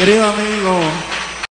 Querido amigo,